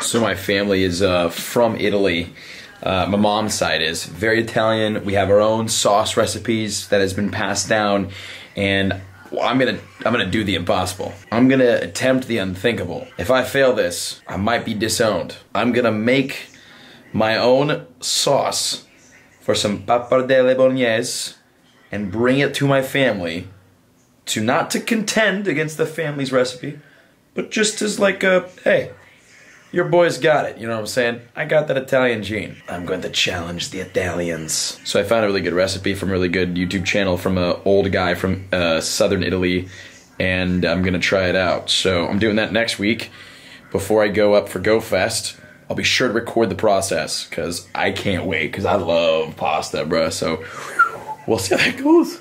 So my family is uh, from Italy. Uh, my mom's side is very Italian. We have our own sauce recipes that has been passed down, and I'm gonna I'm gonna do the impossible. I'm gonna attempt the unthinkable. If I fail this, I might be disowned. I'm gonna make my own sauce for some pappardelle bolognese and bring it to my family to not to contend against the family's recipe, but just as like a hey, your boy's got it, you know what I'm saying? I got that Italian gene. I'm going to challenge the Italians. So I found a really good recipe from a really good YouTube channel from an old guy from uh, southern Italy, and I'm gonna try it out. So I'm doing that next week before I go up for GoFest. I'll be sure to record the process because I can't wait because I love pasta, bruh. So we'll see how that goes.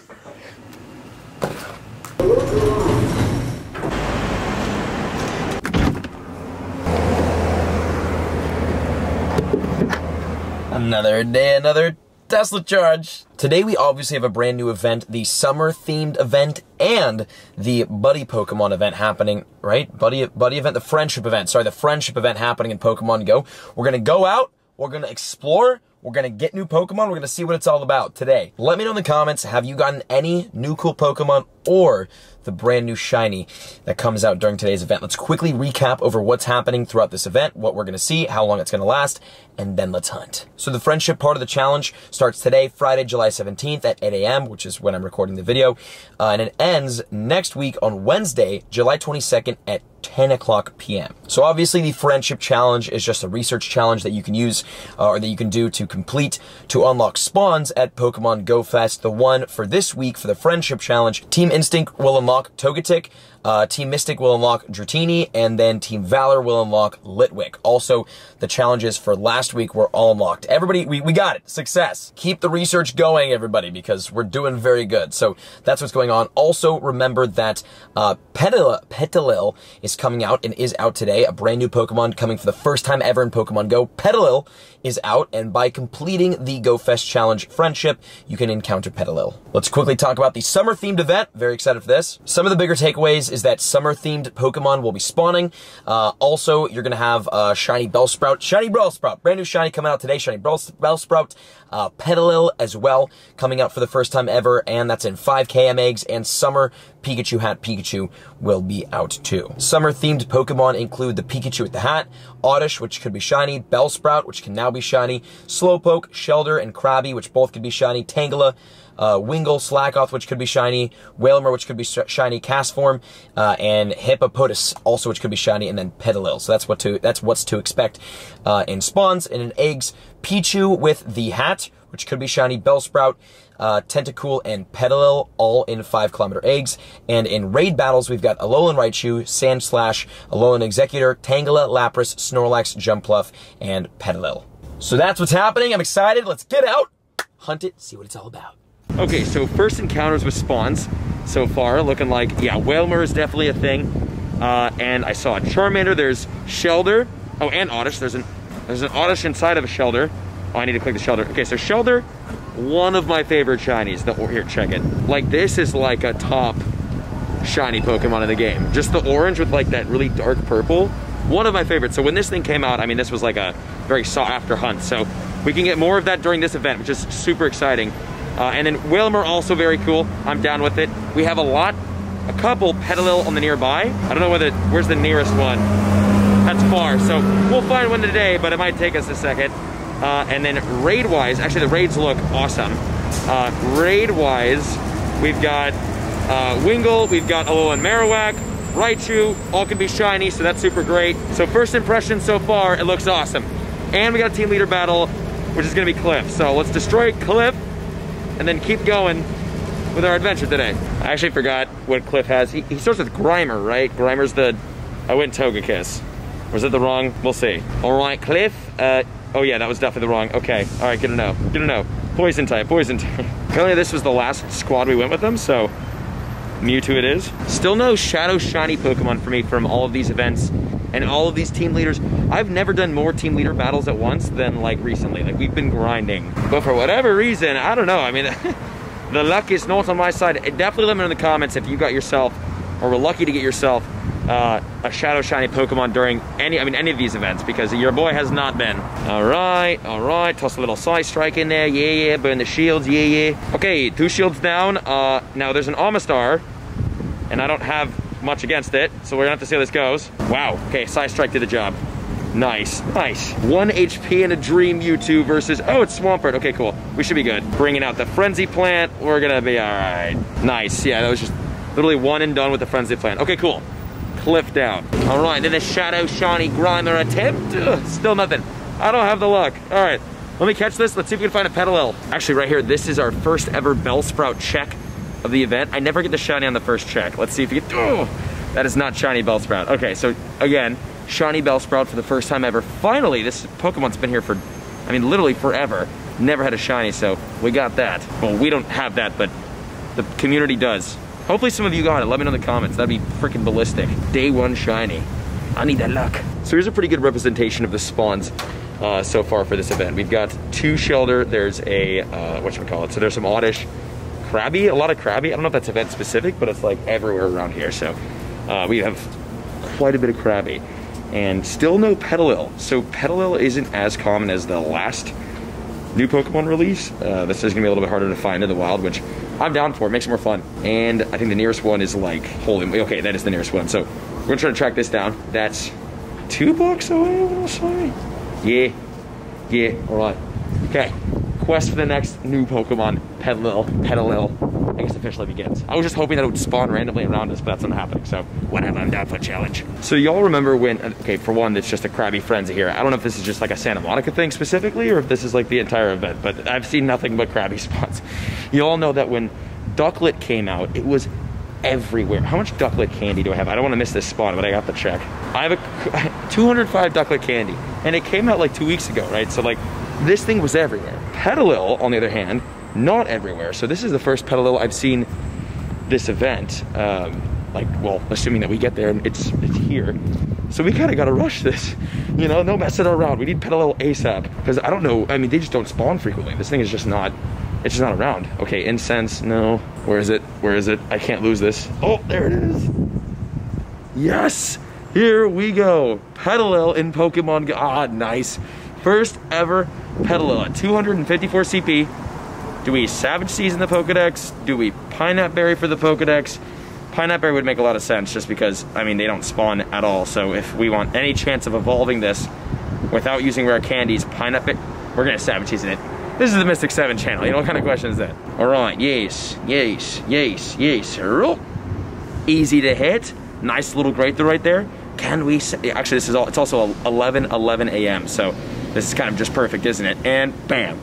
Another day, another Tesla charge. Today we obviously have a brand new event, the summer themed event and the buddy Pokemon event happening, right? Buddy buddy event, the friendship event. Sorry, the friendship event happening in Pokemon Go. We're going to go out, we're going to explore, we're gonna get new Pokemon. We're gonna see what it's all about today. Let me know in the comments, have you gotten any new cool Pokemon or the brand new shiny that comes out during today's event? Let's quickly recap over what's happening throughout this event, what we're gonna see, how long it's gonna last, and then let's hunt. So the friendship part of the challenge starts today, Friday, July 17th at 8 a.m., which is when I'm recording the video, uh, and it ends next week on Wednesday, July 22nd at 10 o'clock p.m. So obviously the friendship challenge is just a research challenge that you can use uh, or that you can do to complete to unlock spawns at Pokemon Go Fest. The one for this week for the friendship challenge, Team Instinct will unlock Togetic, uh, Team Mystic will unlock Dratini, and then Team Valor will unlock Litwick. Also, the challenges for last week were all unlocked. Everybody, we, we got it. Success. Keep the research going, everybody, because we're doing very good. So that's what's going on. Also, remember that uh, Petal- Petilil is coming out and is out today. A brand new Pokemon coming for the first time ever in Pokemon Go. Petilil is out, and by completing the Go Fest Challenge Friendship, you can encounter Petilil. Let's quickly talk about the summer themed event. Very excited for this. Some of the bigger takeaways is that summer themed Pokemon will be spawning. Uh, also, you're gonna have uh, Shiny Bellsprout, Shiny Bellsprout, brand new Shiny coming out today. Shiny Bell- Bellsprout, uh, Petilil as well coming out for the first time ever, and that's in 5 KM eggs. And summer Pikachu Hat Pikachu will be out too. Summer themed Pokemon include the Pikachu with the hat, Oddish, which could be shiny, Bellsprout, which can now be shiny, Slowpoke, Shellder, and Krabby, which both could be shiny, Tangela, uh, Wingull, Slakoth, which could be shiny, Wailmer, which could be sh- shiny, Castform, uh, and Hippopotas, also which could be shiny, and then Petilil. So that's what to that's what's to expect uh, in spawns and in eggs. Pichu with the hat, which could be shiny, Bellsprout, uh, Tentacool, and Petilil, all in 5 kilometer eggs. And in raid battles, we've got Alolan Raichu, Sandslash, Alolan Exeggutor, Tangela, Lapras, Snorlax, Jumpluff, and Petilil. So that's what's happening. I'm excited. Let's get out, hunt it, see what it's all about. Okay, so first encounters with spawns so far, looking like, yeah, Wailmer is definitely a thing. Uh, and I saw a Charmander, there's Shellder, oh, and Oddish, there's an, there's an Oddish inside of a Shellder. Oh, I need to click the Shellder. Okay, so Shellder, one of my favorite shinies. The, here, check it. Like, this is like a top shiny Pokemon in the game. Just the orange with like that really dark purple. One of my favorites. So when this thing came out, I mean, this was like a very sought after hunt. So we can get more of that during this event, which is super exciting. Uh, and then Wailmer, also very cool. I'm down with it. We have a lot, a couple Petilil on the nearby. I don't know whether, where's the nearest one? That's far, so we'll find one today, but it might take us a second. Uh, and then raid-wise, actually the raids look awesome. Uh, raid-wise, we've got uh, Wingull, we've got Alolan Marowak, Raichu, all can be shiny, so that's super great. So first impression so far, it looks awesome. And we got a team leader battle, which is gonna be Cliff. So let's destroy Cliff, and then keep going with our adventure today. I actually forgot what Cliff has. He, he starts with Grimer, right? Grimer's the, I went Togekiss. Was it the wrong? We'll see. All right, Cliff. Uh, oh yeah, that was definitely the wrong. Okay, all right, good to know, good to know. Poison type, poison type. Apparently this was the last squad we went with them, so Mewtwo it is. Still no Shadow Shiny Pokemon for me from all of these events and all of these team leaders. I've never done more team leader battles at once than like recently. Like we've been grinding. But for whatever reason, I don't know. I mean, The luck is not on my side. Definitely let me know in the comments if you got yourself, or were lucky to get yourself, uh, a Shadow Shiny Pokemon during any, I mean, any of these events, because your boy has not been. All right, all right, toss a little Psystrike in there, yeah, yeah, burn the shields, yeah, yeah. Okay, two shields down. Uh, now there's an Omastar, and I don't have much against it, so we're gonna have to see how this goes. Wow, okay, Psystrike did the job. Nice, nice. One HP and a Dream Mewtwo versus, oh, it's Swampert. Okay, cool. We should be good. Bringing out the Frenzy Plant. We're gonna be all right. Nice, yeah, that was just literally one and done with the Frenzy Plant. Okay, cool. Cliff down. All right, then the Shadow Shiny Grimer attempt. Ugh, still nothing. I don't have the luck. All right, let me catch this. Let's see if we can find a Petilil. Actually, right here, this is our first ever Bellsprout check of the event. I never get the shiny on the first check. Let's see if you get, oh, that is not shiny Bellsprout. Okay, so again, shiny Bellsprout for the first time ever. Finally, this Pokemon's been here for, I mean, literally forever. Never had a shiny, so we got that. Well, we don't have that, but the community does. Hopefully some of you got it. Let me know in the comments. That'd be freaking ballistic. Day one shiny. I need that luck. So here's a pretty good representation of the spawns uh, so far for this event. We've got two Shellder. There's a, uh, what should we call it? So there's some Oddish Krabby, a lot of Krabby. I don't know if that's event specific, but it's like everywhere around here. So uh, we have quite a bit of Krabby and still no Petilil. So Petilil isn't as common as the last new Pokemon release. Uh, this is gonna be a little bit harder to find in the wild, which I'm down for. It makes it more fun. And I think the nearest one is like, holy, okay, that is the nearest one. So we're gonna try to track this down. That's two blocks away, sorry. Yeah, yeah, all right. Okay, quest for the next new Pokemon, Petilil, Petilil, I guess officially begins. I was just hoping that it would spawn randomly around us, but that's not happening, so whatever, I'm for a challenge. So y'all remember when, okay, for one, it's just a Krabby Frenzy here. I don't know if this is just like a Santa Monica thing specifically, or if this is like the entire event, but I've seen nothing but Krabby spots. You all know that when Ducklett came out, it was everywhere. How much Ducklett candy do I have? I don't want to miss this spawn, but I got the check. I have a 205 Ducklett candy, and it came out like two weeks ago, right? So like, this thing was everywhere. Petilil, on the other hand, not everywhere. So this is the first Petilil I've seen this event. Um, like, well, assuming that we get there and it's it's here. So we kind of got to rush this, you know, no messing around. We need Petilil ASAP because I don't know. I mean, they just don't spawn frequently. This thing is just not. It's just not around. Okay, incense. No. Where is it? Where is it? I can't lose this. Oh, there it is. Yes. Here we go. Petilil in Pokemon Ah, nice. First ever Petilil at 254 CP. Do we Savage Season the Pokedex? Do we Pineapple Berry for the Pokedex? Pineapple Berry would make a lot of sense just because, I mean, they don't spawn at all. So if we want any chance of evolving this without using rare candies, Pineapple, we're gonna Savage Season it. This is the Mystic 7 channel. You know what kind of question is that? All right, yes, yes, yes, yes. Easy to hit. Nice little Great throw right there. Can we, actually this is all, it's also 11, 11 a.m. So this is kind of just perfect, isn't it? And bam,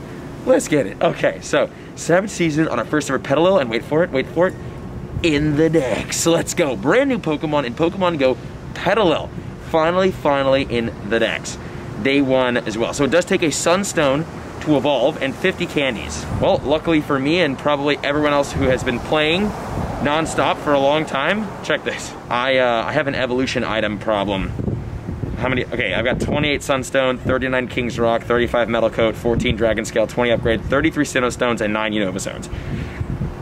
let's get it. Okay, so seventh season on our first ever Petilil, and wait for it, wait for it, in the deck. So let's go. Brand new Pokemon in Pokemon Go Petilil. Finally, finally in the dex. Day one as well. So it does take a Sunstone to evolve and 50 candies. Well, luckily for me and probably everyone else who has been playing non-stop for a long time, check this. I, uh, I have an evolution item problem how many? Okay, I've got 28 Sunstone, 39 King's Rock, 35 Metal Coat, 14 Dragon Scale, 20 Upgrade, 33 Sinnoh Stones, and 9 Unova Stones.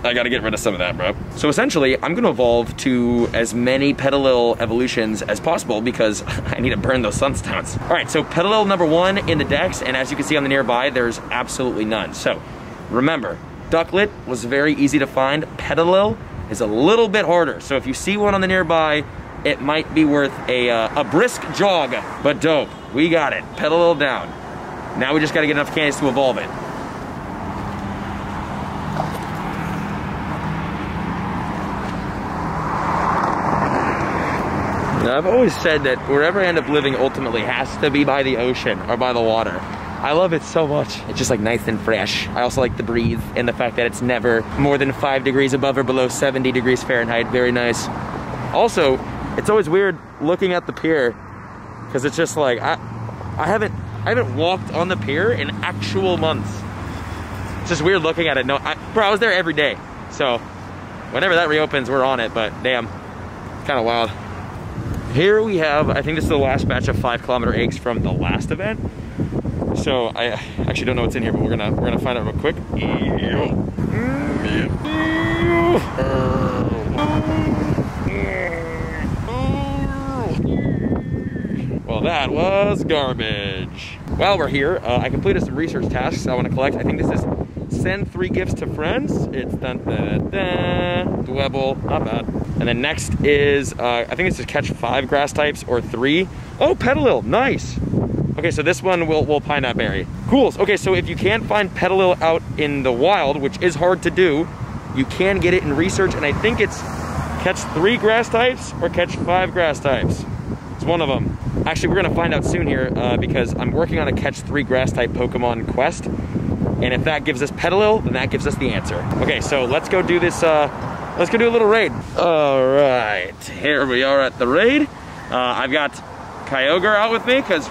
I gotta get rid of some of that, bro. So essentially, I'm gonna evolve to as many Petilil evolutions as possible because I need to burn those Sunstones. All right, so Petilil number one in the dex, and as you can see on the nearby, there's absolutely none. So remember, Ducklett was very easy to find. Petilil is a little bit harder. So if you see one on the nearby, it might be worth a, uh, a brisk jog, but dope. We got it. Petilil down. Now we just gotta get enough candies to evolve it. Now, I've always said that wherever I end up living ultimately has to be by the ocean or by the water. I love it so much. It's just like nice and fresh. I also like the breeze and the fact that it's never more than five degrees above or below 70 degrees Fahrenheit. Very nice. Also, it's always weird looking at the pier because it's just like I I haven't I haven't walked on the pier in actual months. It's just weird looking at it. No, I, bro, I was there every day. So whenever that reopens, we're on it. But damn, kind of wild. Here we have, I think this is the last batch of five kilometer eggs from the last event. So I actually don't know what's in here, but we're gonna we're gonna find out real quick. Well, that was garbage. While we're here, uh, I completed some research tasks I want to collect. I think this is send three gifts to friends. It's dun da da. Dwebble, not bad. And then next is, uh, I think it's to catch five grass types or three. Oh, Petilil, nice. Okay, so this one will will pineapple berry. Cool. Okay, so if you can't find Petilil out in the wild, which is hard to do, you can get it in research, and I think it's catch three grass types or catch five grass types. It's one of them. Actually, we're gonna find out soon here uh, because I'm working on a catch three grass type Pokemon quest. And if that gives us Petilil, then that gives us the answer. Okay, so let's go do this, uh, let's go do a little raid. All right, here we are at the raid. Uh, I've got Kyogre out with me because,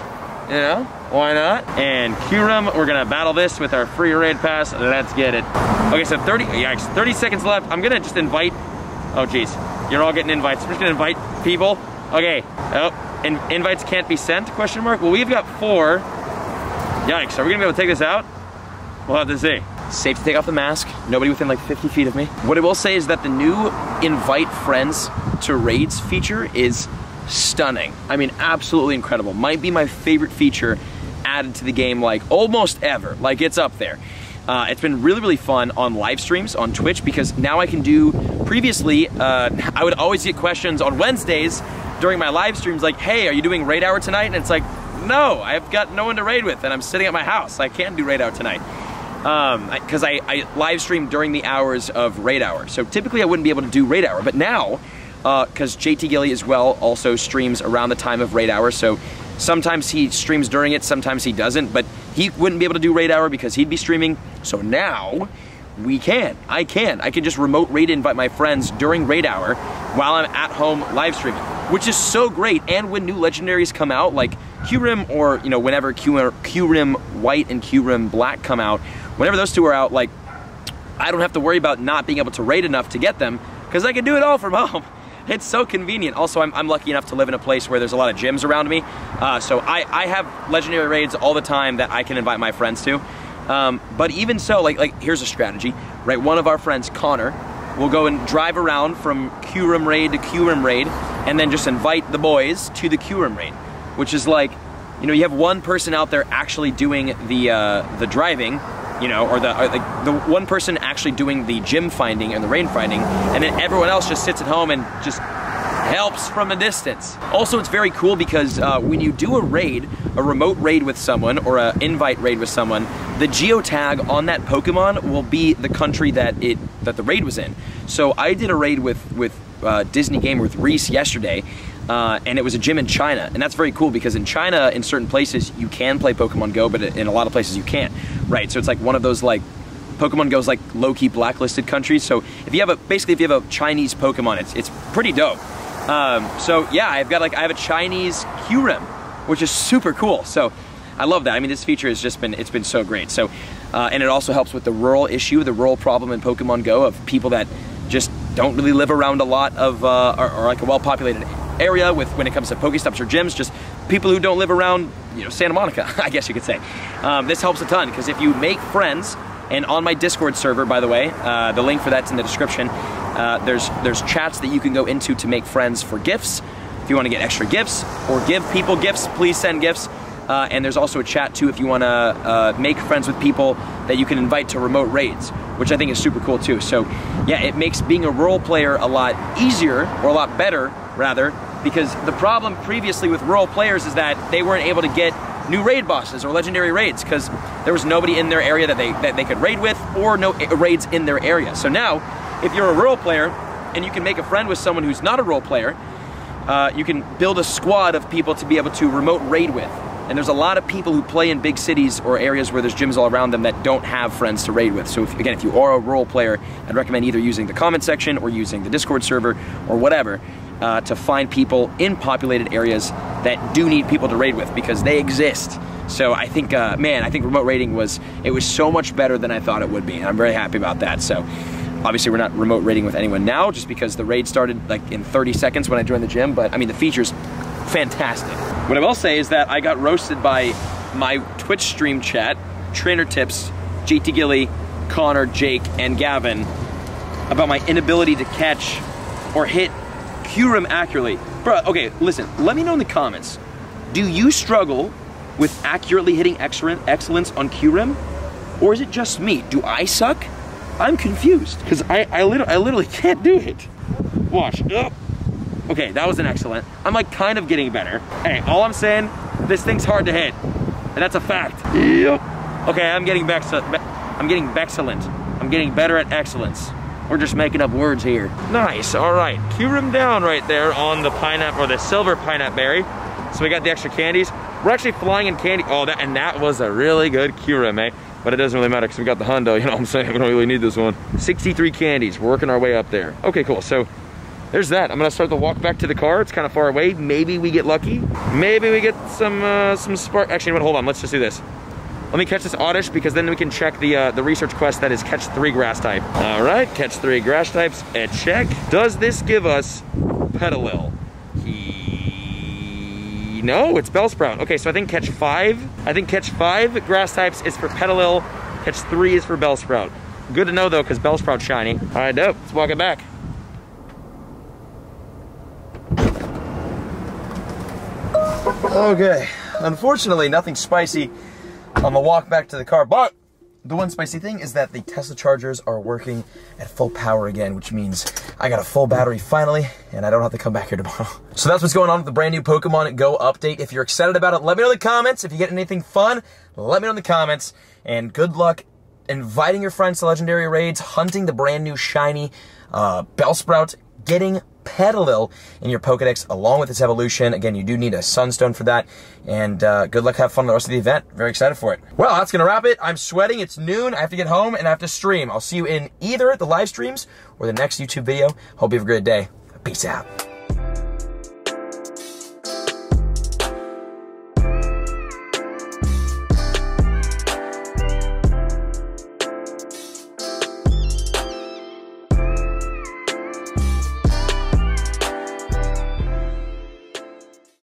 you know, why not? And Kyurem, we're gonna battle this with our free raid pass. Let's get it. Okay, so 30, yikes, 30 seconds left. I'm gonna just invite, oh geez, you're all getting invites. I'm just gonna invite people. Okay, oh, in, invites can't be sent, question mark? Well, we've got four. Yikes, are we gonna be able to take this out? We'll have to see. Safe to take off the mask. Nobody within like 50 feet of me. What I will say is that the new invite friends to raids feature is stunning. I mean, absolutely incredible. Might be my favorite feature added to the game like almost ever. Like it's up there. Uh, it's been really, really fun on live streams on Twitch because now I can do, previously, uh, I would always get questions on Wednesdays during my live streams like, hey, are you doing raid hour tonight? And it's like, no, I've got no one to raid with and I'm sitting at my house. I can't do raid hour tonight. Because um, I, I, live stream during the hours of raid hour. So typically I wouldn't be able to do raid hour, but now, because uh, JT Gily as well also streams around the time of raid hour, so sometimes he streams during it, sometimes he doesn't, but he wouldn't be able to do raid hour because he'd be streaming. So now, we can. I can. I can just remote raid invite my friends during raid hour while I'm at home live streaming, which is so great. And when new legendaries come out, like Kyurem or, you know, whenever Kyurem White and Kyurem Black come out, whenever those two are out, like, I don't have to worry about not being able to raid enough to get them because I can do it all from home. It's so convenient. Also, I'm, I'm, lucky enough to live in a place where there's a lot of gyms around me. Uh, so I, I have legendary raids all the time that I can invite my friends to. Um, but even so, like, like here's a strategy, right? One of our friends, Connor, will go and drive around from Kyurem raid to Kyurem raid and then just invite the boys to the Kyurem raid, which is like, you know, you have one person out there actually doing the uh, the driving, you know, or the or like the one person actually doing the gym finding and the rain finding, and then everyone else just sits at home and just helps from a distance. Also, it's very cool because uh, when you do a raid, a remote raid with someone or an invite raid with someone, the geotag on that Pokemon will be the country that it that the raid was in. So I did a raid with with uh, Disney game with Reese yesterday, uh, and it was a gym in China, and that's very cool because in China, in certain places, you can play Pokemon Go, but in a lot of places you can't. Right? So it's like one of those like Pokemon Go's like low-key blacklisted countries. So if you have a basically if you have a Chinese Pokemon, it's it's pretty dope. Um, so yeah, I've got like I have a Chinese Kyurem, which is super cool. So I love that. I mean, this feature has just been it's been so great. So uh, and it also helps with the rural issue, the rural problem in Pokemon Go of people that just don't really live around a lot of uh, or, or like a well-populated area with when it comes to Pokestops or gyms, just people who don't live around, you know, Santa Monica, I guess you could say. Um, this helps a ton because if you make friends, and on my Discord server, by the way, uh, the link for that's in the description. Uh, there's there's chats that you can go into to make friends for gifts. If you want to get extra gifts or give people gifts, please send gifts. Uh, and there's also a chat too if you want to uh, make friends with people that you can invite to remote raids, which I think is super cool too. So yeah, it makes being a role player a lot easier or a lot better rather because the problem previously with role players is that they weren't able to get new raid bosses or legendary raids because there was nobody in their area that they that they could raid with or no raids in their area. So now, if you're a role player and you can make a friend with someone who's not a role player, uh, you can build a squad of people to be able to remote raid with. And there's a lot of people who play in big cities or areas where there's gyms all around them that don't have friends to raid with. So if, again, if you are a role player, I'd recommend either using the comment section or using the Discord server or whatever uh, to find people in populated areas that do need people to raid with because they exist. So I think, uh, man, I think remote raiding was, it was so much better than I thought it would be. And I'm very happy about that. So obviously we're not remote raiding with anyone now just because the raid started like in 30 seconds when I joined the gym. But I mean, the feature's fantastic. What I will say is that I got roasted by my Twitch stream chat, Trainer Tips, JT Gily, Connor, Jake, and Gavin about my inability to catch or hit Kyurem accurately. Bro, okay, listen, let me know in the comments. Do you struggle with accurately hitting excellence on Kyurem? Or is it just me? Do I suck? I'm confused because I, I, lit I literally can't do it. Watch. Oh. Okay, that was an excellent. I'm like kind of getting better. Hey, all I'm saying, this thing's hard to hit. And that's a fact. Yep. Okay, I'm getting back. I'm getting excellent. I'm getting better at excellence. We're just making up words here. Nice, all right. Kyurem down right there on the pineapple, or the silver pineapple berry. So we got the extra candies. We're actually flying in candy. Oh, that and that was a really good Kyurem, eh? But it doesn't really matter because we got the Hundo, you know what I'm saying? We don't really need this one. 63 candies, we're working our way up there. Okay, cool, so there's that. I'm gonna start the walk back to the car. It's kind of far away. Maybe we get lucky. Maybe we get some uh, some spark. Actually, hold on, let's just do this. Let me catch this Oddish because then we can check the uh, the research quest that is catch three grass type. All right, catch three grass types, a check. Does this give us Petilil? He... No, it's Bellsprout. Okay, so I think catch five. I think catch five grass types is for Petilil. Catch three is for Bellsprout. Good to know though, because Bellsprout's shiny. All right, dope. Let's walk it back. Okay, unfortunately, nothing spicy on the walk back to the car. But the one spicy thing is that the Tesla chargers are working at full power again, which means I got a full battery finally, and I don't have to come back here tomorrow. So that's what's going on with the brand new Pokemon Go update. If you're excited about it, let me know in the comments. If you get anything fun, let me know in the comments. And good luck inviting your friends to Legendary Raids, hunting the brand new shiny uh, Bellsprout, getting Petilil in your Pokedex along with its evolution. Again, you do need a Sunstone for that. And uh, good luck, have fun the rest of the event. Very excited for it. Well, that's going to wrap it. I'm sweating. It's noon. I have to get home and I have to stream. I'll see you in either the live streams or the next YouTube video. Hope you have a great day. Peace out.